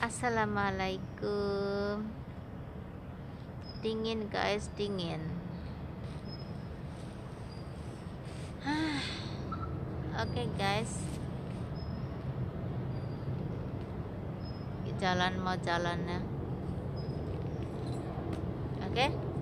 Assalamualaikum. Dingin guys, dingin. Oke guys, jalan mau jalannya. Oke, bye.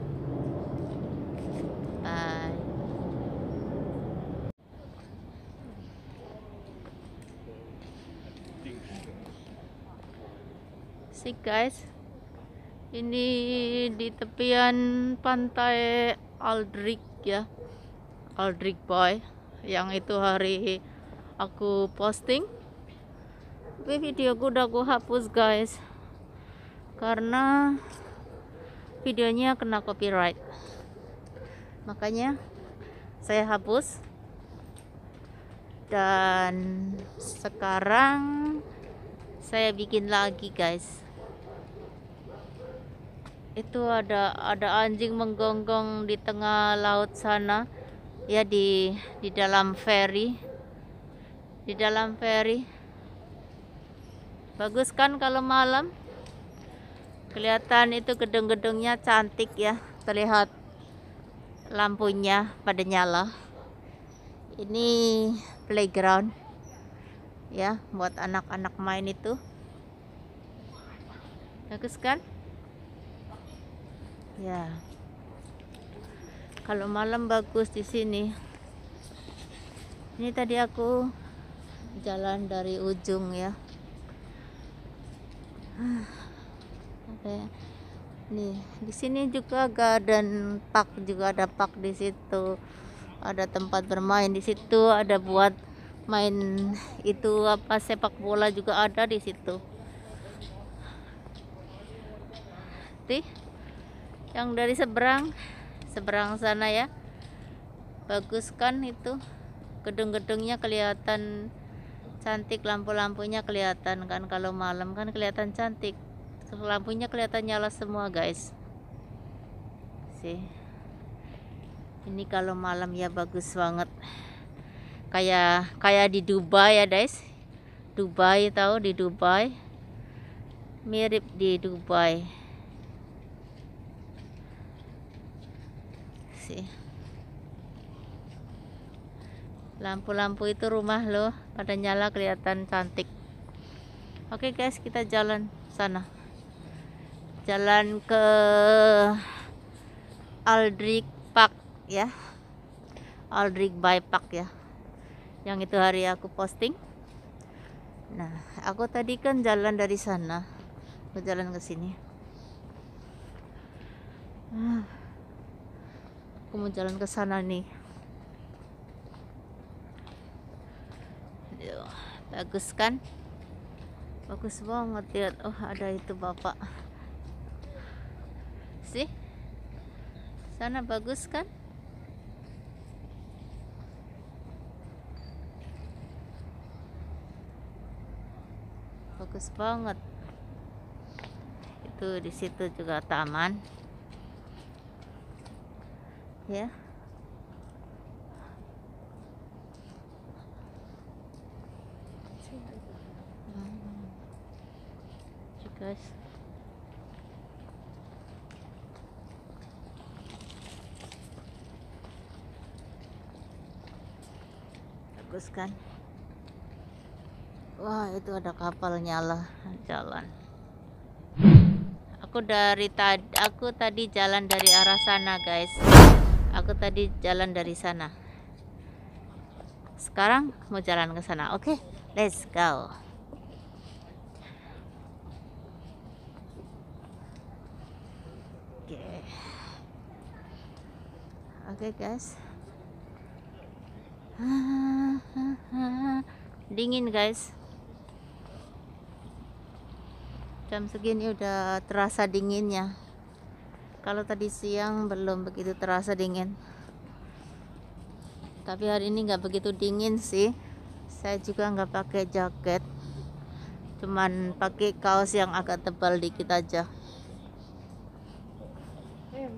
Sih guys. Ini di tepian pantai Aldrich ya. Aldrich Boy. Yang itu hari aku posting. Tapi videoku udah aku hapus guys. Karena videonya kena copyright. Makanya saya hapus. Dan sekarang saya bikin lagi guys itu ada ada anjing menggonggong di tengah laut sana. Ya di di dalam ferry. Di dalam ferry. Bagus kan kalau malam? Kelihatan itu gedung-gedungnya cantik ya. Terlihat lampunya pada nyala. Ini playground ya buat anak-anak main itu. Bagus kan ya. Kalau malam bagus di sini. Ini tadi aku jalan dari ujung ya. Oke nih di sini juga garden park juga ada park di situ. Ada tempat bermain di situ ada buat main itu apa sepak bola juga ada di situ. Tih yang dari seberang seberang sana ya. Bagus kan itu. Gedung-gedungnya kelihatan cantik lampu-lampunya kelihatan kan. Kalau malam kan kelihatan cantik. Lampunya kelihatan nyala semua guys. Sih. Ini kalau malam ya bagus banget. Kayak kayak di Dubai ya guys. Dubai tahu di Dubai? Mirip di Dubai sih. Lampu-lampu itu rumah loh pada nyala kelihatan cantik. Oke guys kita jalan sana. Jalan ke Aldrich Park ya. Aldrich by Park ya. Yang itu hari aku posting. Nah aku tadi kan jalan dari sana aku jalan ke sini aku mau jalan ke sana nih. Aduh, bagus kan? Bagus banget lihat. Oh ada itu bapak. Sih? Sana bagus kan? Bagus banget. Itu di situ juga taman ya. Guys bagus kan? Wah itu ada kapal nyala jalan. Aku dari tadi aku tadi jalan dari arah sana guys aku tadi jalan dari sana. Sekarang mau jalan ke sana. Oke okay, let's go. Oke. Okay. guys. Dingin guys. Jam segini udah terasa dinginnya kalau tadi siang belum begitu terasa dingin. Tapi hari ini nggak begitu dingin sih. Saya juga nggak pakai jaket. Cuman pakai kaos yang agak tebal dikit aja. Eh,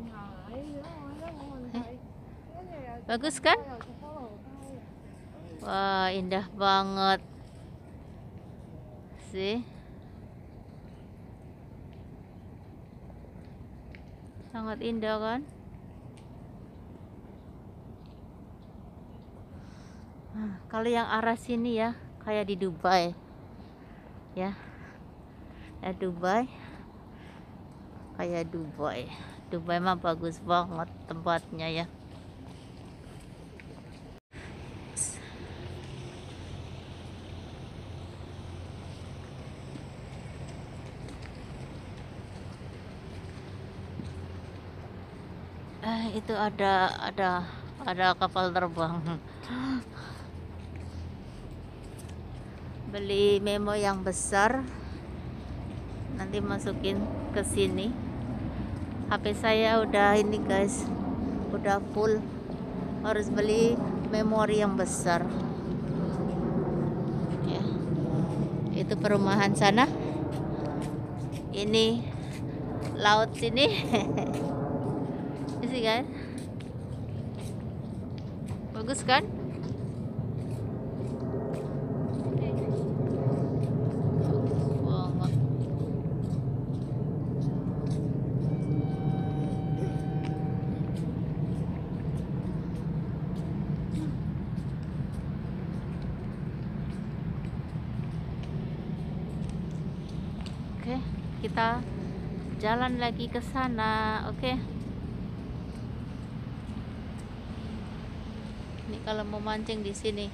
bagus kan? Wah indah banget. Sih sangat indah kan? Nah, kalau yang arah sini ya kayak di Dubai. Ya. Ya Dubai. Kayak Dubai. Dubai mah bagus banget tempatnya ya eh itu ada ada ada kapal terbang. Beli memo yang besar. Nanti masukin ke sini. HP saya udah ini guys. Udah full. Harus beli memori yang besar. Ya. Itu perumahan sana. Ini laut sini sih kan bagus kan. Oke, kita jalan lagi ke sana. Oke. Ini kalau mau mancing di sini.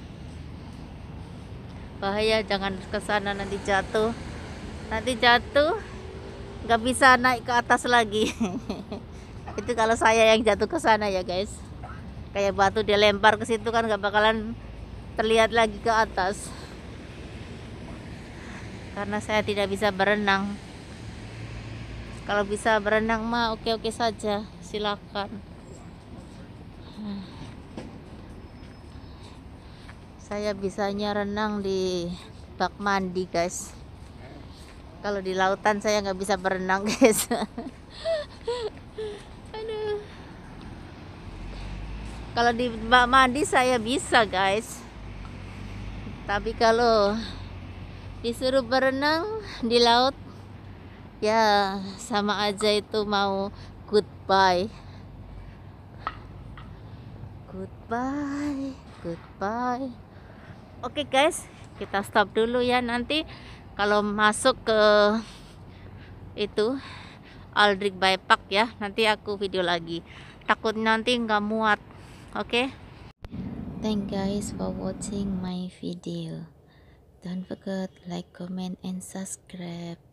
Bahaya jangan ke sana nanti jatuh. Nanti jatuh nggak bisa naik ke atas lagi. Itu kalau saya yang jatuh ke sana ya, guys. Kayak batu dilempar ke situ kan nggak bakalan terlihat lagi ke atas. Karena saya tidak bisa berenang. Kalau bisa berenang mah oke-oke saja, silakan. Saya bisanya renang di bak mandi, guys. Kalau di lautan saya nggak bisa berenang, guys. Kalau di bak mandi saya bisa, guys. Tapi kalau disuruh berenang di laut ya sama aja itu mau goodbye goodbye goodbye oke guys kita stop dulu ya. Nanti kalau masuk ke itu Aldrich by Park ya. Nanti aku video lagi. Takut nanti nggak muat. Oke? Thank guys for watching my video. Don't forget like comment and subscribe